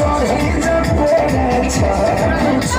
your hands up when I talk.